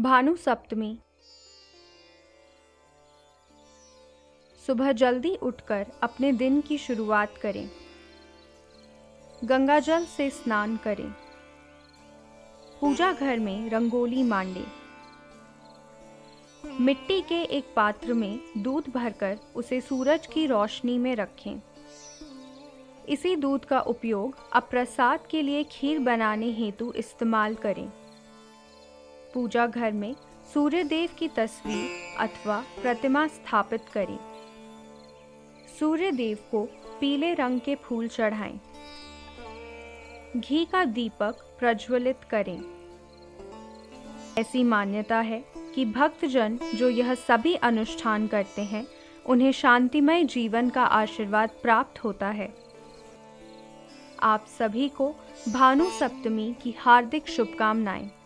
भानु सप्तमी। सुबह जल्दी उठकर अपने दिन की शुरुआत करें। गंगा जल से स्नान करें। पूजा घर में रंगोली मांडे। मिट्टी के एक पात्र में दूध भरकर उसे सूरज की रोशनी में रखें। इसी दूध का उपयोग अप्रसाद के लिए खीर बनाने हेतु इस्तेमाल करें। पूजा घर में सूर्य देव की तस्वीर अथवा प्रतिमा स्थापित करें। सूर्य देव को पीले रंग के फूल चढ़ाएँ। घी का दीपक प्रज्वलित करें। ऐसी मान्यता है कि भक्तजन जो यह सभी अनुष्ठान करते हैं, उन्हें शांतिमय जीवन का आशीर्वाद प्राप्त होता है। आप सभी को भानु सप्तमी की हार्दिक शुभकामनाएँ।